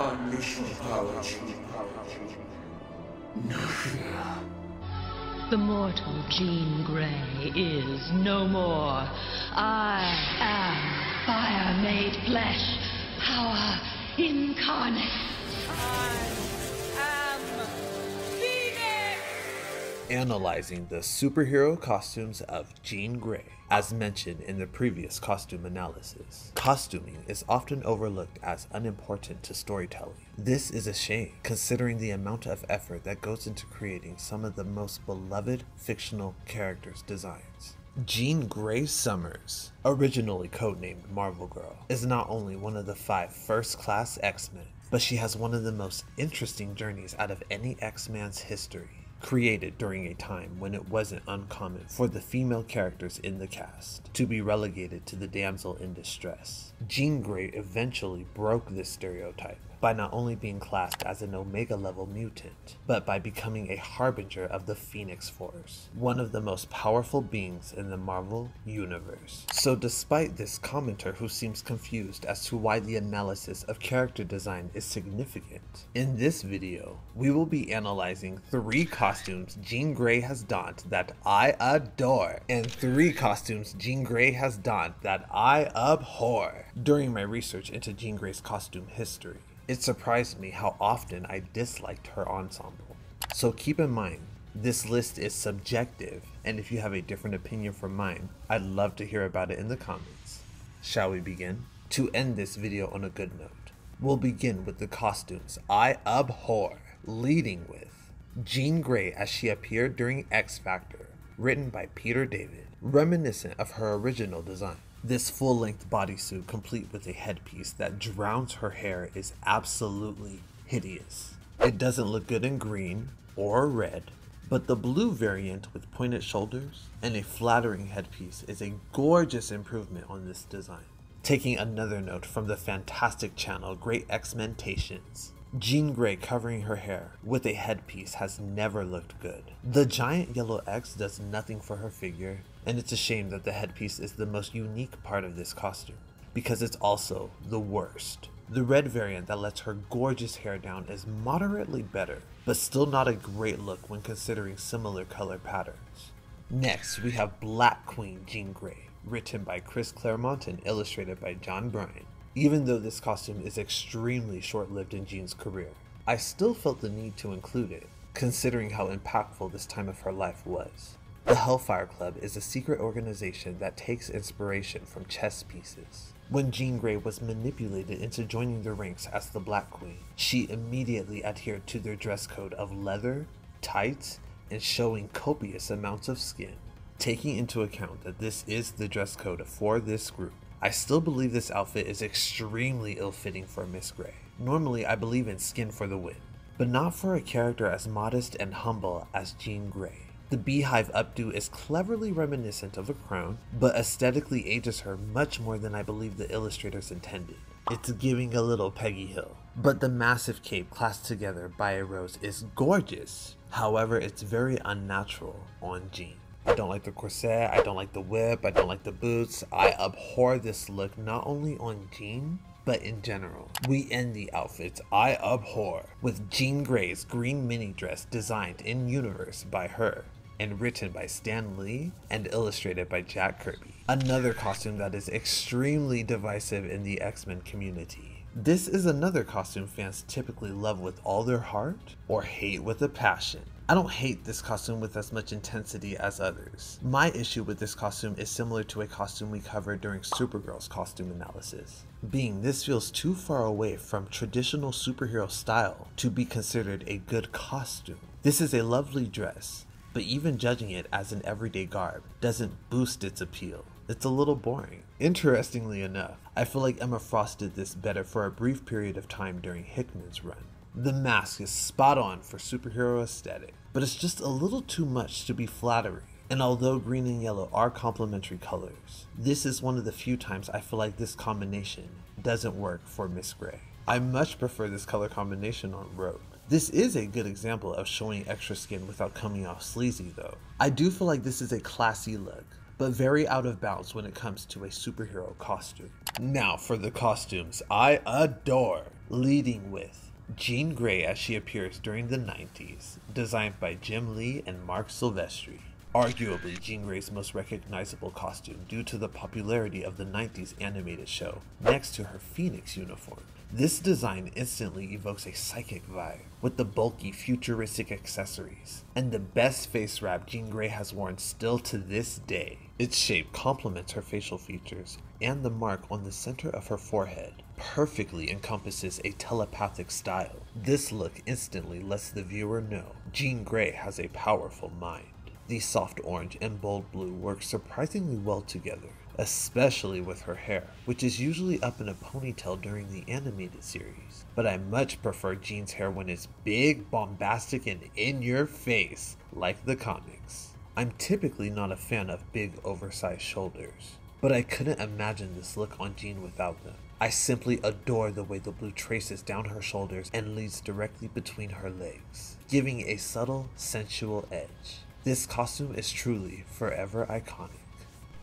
Unleash your power. No. The mortal Jean Grey is no more. I am fire made flesh, power incarnate. Analyzing the superhero costumes of Jean Grey, as mentioned in the previous costume analysis. Costuming is often overlooked as unimportant to storytelling. This is a shame, considering the amount of effort that goes into creating some of the most beloved fictional characters' designs. Jean Grey Summers, originally codenamed Marvel Girl, is not only one of the five first class X Men, but she has one of the most interesting journeys out of any X Man's history created during a time when it wasn't uncommon for the female characters in the cast to be relegated to the damsel in distress. Jean Grey eventually broke this stereotype by not only being classed as an Omega level mutant, but by becoming a harbinger of the Phoenix Force, one of the most powerful beings in the Marvel Universe. So, despite this commenter who seems confused as to why the analysis of character design is significant, in this video, we will be analyzing three costumes Jean Grey has donned that I adore, and three costumes Jean Grey has donned that I abhor. During my research into Jean Grey's costume history, it surprised me how often I disliked her ensemble. So keep in mind, this list is subjective, and if you have a different opinion from mine, I'd love to hear about it in the comments. Shall we begin? To end this video on a good note, we'll begin with the costumes I abhor, leading with Jean Grey as she appeared during X Factor, written by Peter David, reminiscent of her original design. This full length bodysuit, complete with a headpiece that drowns her hair, is absolutely hideous. It doesn't look good in green or red, but the blue variant with pointed shoulders and a flattering headpiece is a gorgeous improvement on this design. Taking another note from the fantastic channel Great X-Mentations, Jean Grey covering her hair with a headpiece has never looked good. The giant yellow X does nothing for her figure, and it's a shame that the headpiece is the most unique part of this costume, because it's also the worst. The red variant that lets her gorgeous hair down is moderately better, but still not a great look when considering similar color patterns. Next, we have Black Queen Jean Grey, written by Chris Claremont and illustrated by John Byrne. Even though this costume is extremely short lived in Jean's career, I still felt the need to include it, considering how impactful this time of her life was. The Hellfire Club is a secret organization that takes inspiration from chess pieces. When Jean Grey was manipulated into joining the ranks as the Black Queen, she immediately adhered to their dress code of leather, tights, and showing copious amounts of skin. Taking into account that this is the dress code for this group, I still believe this outfit is extremely ill fitting for Miss Grey. Normally, I believe in skin for the win, but not for a character as modest and humble as Jean Grey. The beehive updo is cleverly reminiscent of a crown, but aesthetically ages her much more than I believe the illustrators intended. It's giving a little Peggy Hill. But the massive cape clasped together by a rose is gorgeous. However, it's very unnatural on Jean. I don't like the corset, I don't like the whip, I don't like the boots. I abhor this look not only on Jean, but in general. We end the outfits I abhor with Jean Grey's green mini dress designed in universe by her and written by Stan Lee and illustrated by Jack Kirby. Another costume that is extremely divisive in the X-Men community. This is another costume fans typically love with all their heart or hate with a passion. I don't hate this costume with as much intensity as others. My issue with this costume is similar to a costume we covered during Supergirl's costume analysis. Being this feels too far away from traditional superhero style to be considered a good costume. This is a lovely dress, but even judging it as an everyday garb doesn't boost its appeal. It's a little boring. Interestingly enough, I feel like Emma Frost did this better for a brief period of time during Hickman's run. The mask is spot on for superhero aesthetic, but it's just a little too much to be flattering. And although green and yellow are complementary colors, this is one of the few times I feel like this combination doesn't work for Miss Grey. I much prefer this color combination on Rogue. This is a good example of showing extra skin without coming off sleazy though. I do feel like this is a classy look, but very out of bounds when it comes to a superhero costume. Now for the costumes I adore. leading with Jean Grey as she appears during the 90s, designed by Jim Lee and Marc Silvestri. Arguably Jean Grey's most recognizable costume due to the popularity of the 90s animated show, next to her Phoenix uniform. This design instantly evokes a psychic vibe, with the bulky, futuristic accessories, and the best face wrap Jean Grey has worn still to this day. Its shape complements her facial features, and the mark on the center of her forehead perfectly encompasses a telepathic style. This look instantly lets the viewer know Jean Grey has a powerful mind. The soft orange and bold blue work surprisingly well together, especially with her hair, which is usually up in a ponytail during the animated series. But I much prefer Jean's hair when it's big, bombastic, and in your face, like the comics. I'm typically not a fan of big, oversized shoulders, but I couldn't imagine this look on Jean without them. I simply adore the way the blue traces down her shoulders and leads directly between her legs, giving a subtle, sensual edge. This costume is truly forever iconic.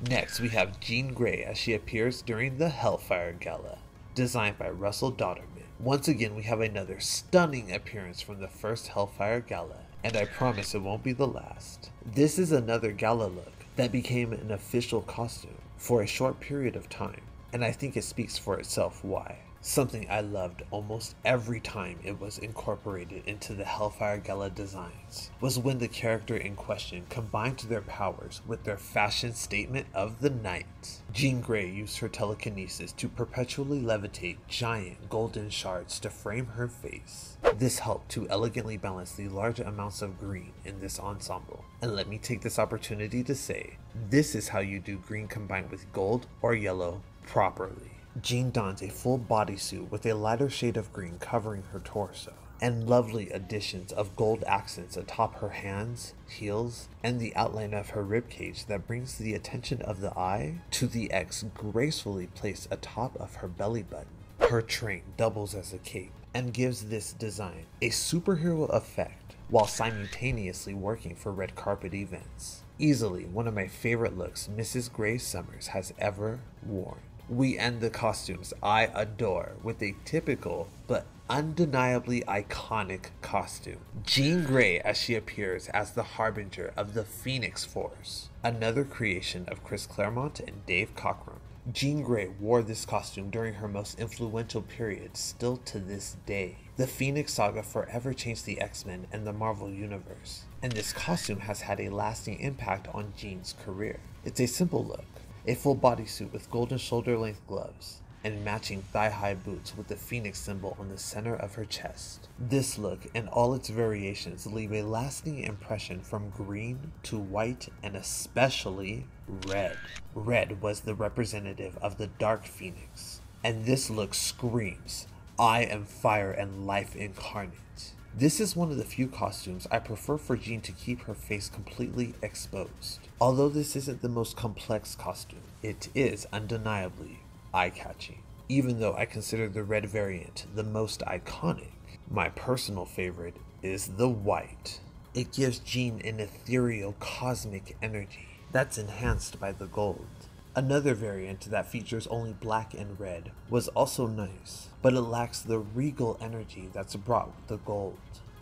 Next, we have Jean Grey as she appears during the Hellfire Gala, designed by Russell Dauterman. Once again, we have another stunning appearance from the first Hellfire Gala, and I promise it won't be the last. This is another gala look that became an official costume for a short period of time, and I think it speaks for itself why. Something I loved almost every time it was incorporated into the Hellfire Gala designs was when the character in question combined their powers with their fashion statement of the night. Jean Grey used her telekinesis to perpetually levitate giant golden shards to frame her face. This helped to elegantly balance the large amounts of green in this ensemble. And let me take this opportunity to say, this is how you do green combined with gold or yellow properly. Jean dons a full bodysuit with a lighter shade of green covering her torso, and lovely additions of gold accents atop her hands, heels, and the outline of her ribcage that brings the attention of the eye to the X gracefully placed atop of her belly button. Her train doubles as a cape and gives this design a superhero effect while simultaneously working for red carpet events. Easily one of my favorite looks Mrs. Grey Summers has ever worn we end the costumes I adore with a typical but undeniably iconic costume. Jean Grey as she appears as the harbinger of the Phoenix Force, another creation of Chris Claremont and Dave Cockrum. Jean Grey wore this costume during her most influential period still to this day. The Phoenix Saga forever changed the X-Men and the Marvel Universe, and this costume has had a lasting impact on Jean's career. It's a simple look, a full bodysuit with golden shoulder length gloves, and matching thigh high boots with the phoenix symbol on the center of her chest. This look and all its variations leave a lasting impression from green to white and especially red. Red was the representative of the Dark Phoenix, and this look screams, I am fire and life incarnate. This is one of the few costumes I prefer for Jean to keep her face completely exposed. Although this isn't the most complex costume, it is undeniably eye-catching. Even though I consider the red variant the most iconic, my personal favorite is the white. It gives Jean an ethereal cosmic energy that's enhanced by the gold. Another variant that features only black and red was also nice, but it lacks the regal energy that's brought with the gold.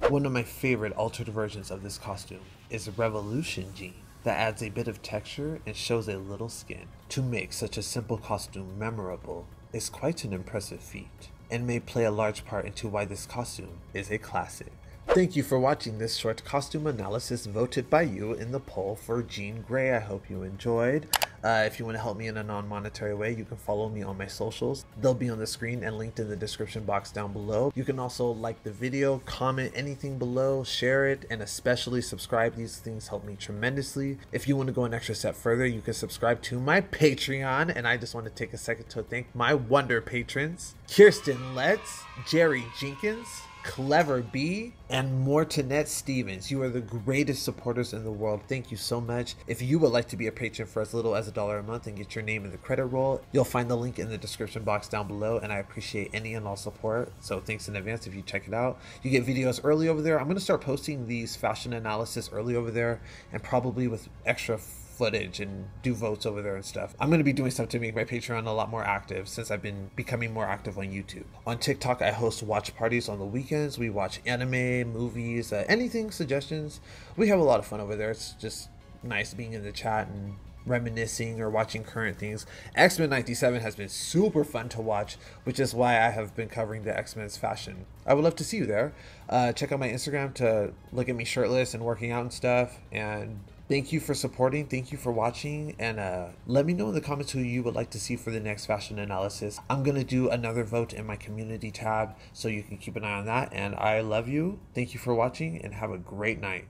One of my favorite altered versions of this costume is Revolution Jean that adds a bit of texture and shows a little skin. To make such a simple costume memorable is quite an impressive feat, and may play a large part into why this costume is a classic. Thank you for watching this short costume analysis voted by you in the poll for Jean Grey. I hope you enjoyed. Uh, if you want to help me in a non-monetary way, you can follow me on my socials. They'll be on the screen and linked in the description box down below. You can also like the video, comment anything below, share it, and especially subscribe. These things help me tremendously. If you want to go an extra step further, you can subscribe to my Patreon. And I just want to take a second to thank my wonder patrons, Kirsten Letts, Jerry Jenkins, Clever B, and Mortonette Stevens. You are the greatest supporters in the world. Thank you so much. If you would like to be a patron for as little as a dollar a month and get your name in the credit roll, you'll find the link in the description box down below. And I appreciate any and all support. So thanks in advance if you check it out. You get videos early over there. I'm going to start posting these fashion analysis early over there and probably with extra footage and do votes over there and stuff. I'm going to be doing stuff to make my Patreon a lot more active since I've been becoming more active on YouTube. On TikTok, I host watch parties on the weekends. We watch anime, movies, uh, anything, suggestions. We have a lot of fun over there. It's just nice being in the chat and reminiscing or watching current things. X Men 97 has been super fun to watch, which is why I have been covering the X Men's fashion. I would love to see you there. Uh, check out my Instagram to look at me shirtless and working out and stuff. And thank you for supporting. Thank you for watching. And uh, let me know in the comments who you would like to see for the next fashion analysis. I'm going to do another vote in my community tab, so you can keep an eye on that. And I love you. Thank you for watching and have a great night.